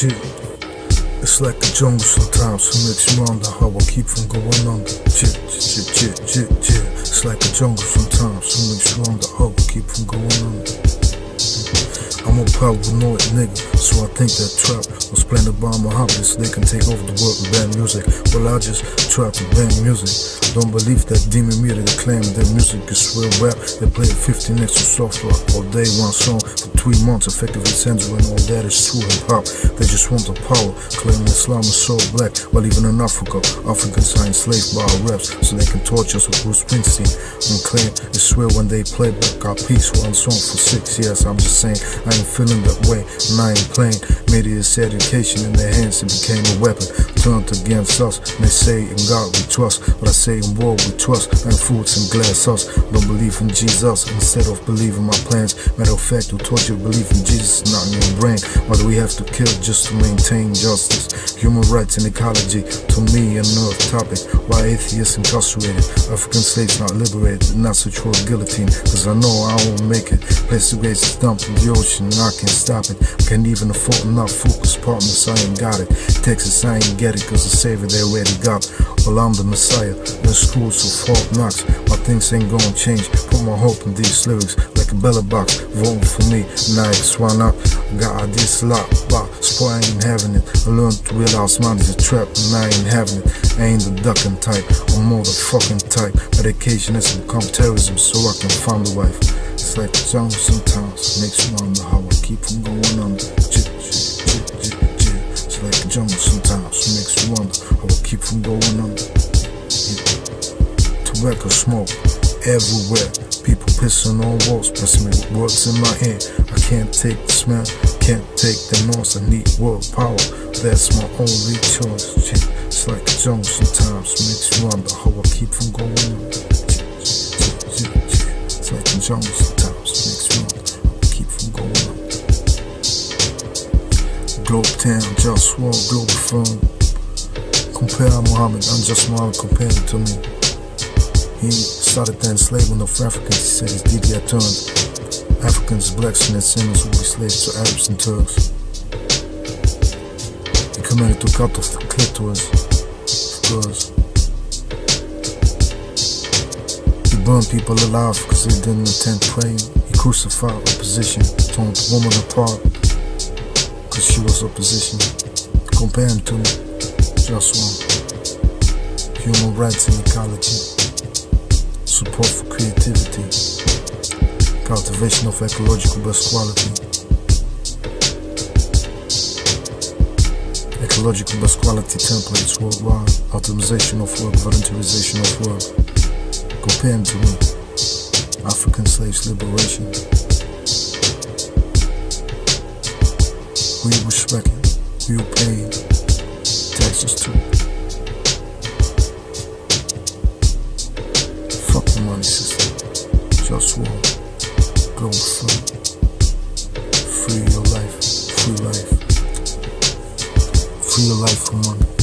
It's like a jungle sometimes, so makes you wonder how I keep from going under. It's like a jungle sometimes, so makes you wonder how I keep from going under. I'm a paranoid nigga, so I think that trap was planted by hobbies. They can take over the world with bad music. Well, I just try to bang music. I Don't believe that demon media they claim that music is real rap. They play 50 next to soft rock all day, one song for three months, effectively censoring all that is true hip hop. They just want the power, claiming Islam is so black. While even in Africa, Africans are enslaved by our reps, so they can torture us with Bruce Springsteen. And claim it's real when they play back our peace one song for six years. I'm just saying, I feeling that way, and I playing. Media's education in their hands, it became a weapon against us. They say in God we trust, but I say in war we trust. And fruits and glass us. Don't believe in Jesus instead of believing my plans. Matter of fact, who taught you believe in Jesus, not in your brain? Do we have to kill just to maintain justice? Human rights and ecology, to me, an earth topic. Why atheists incarcerated? African slaves not liberated, not such for guillotine. Cause I know I won't make it. Place the grace is dumped in the ocean, and I can't stop it. I Can't even afford enough focus partners, I ain't got it. Texas, I ain't get it, cause the savior they already got. Well, I'm the messiah, the schools of Fort Knox. My things ain't gonna change. Put my hope in these lyrics like a bella box. Voting for me, Nike, why not? Got a lot, but sport I ain't having it. I learned to realize money's a trap, and I ain't having it. I ain't the ducking type, I'm more the fucking type. Medication has become terrorism, so I can find a wife. It's like a jungle sometimes, makes you wonder how I keep from going under. Jungle sometimes, makes you wonder how I keep from going under. Tobacco smoke everywhere. People pissing on walls, pressing me with words in my hand. I can't take the smell, can't take the noise. I need world power, that's my only choice. It's like a jungle sometimes, makes you wonder how I keep from going under. It's like a jungle Globe Town, just war, global firm. Compare Muhammad, I'm just Muhammad compared to me. He started the enslavement of Africans, he said his DDR turned Africans, blacks, and sinners will be slaves to Arabs and Turks. He commanded to cut off the clitoris of girls. He burned people alive because they didn't attend praying. He crucified opposition, torn women apart because she was opposition. Compare to just one. Human rights and ecology support for creativity, cultivation of ecological best quality, ecological best quality templates worldwide, optimization of work, voluntarization of work. Compare to me. African slaves liberation. Respecting? Who you paying taxes too. Fuck the money system. Just war. go free. Free your life. Free life. Free your life for money.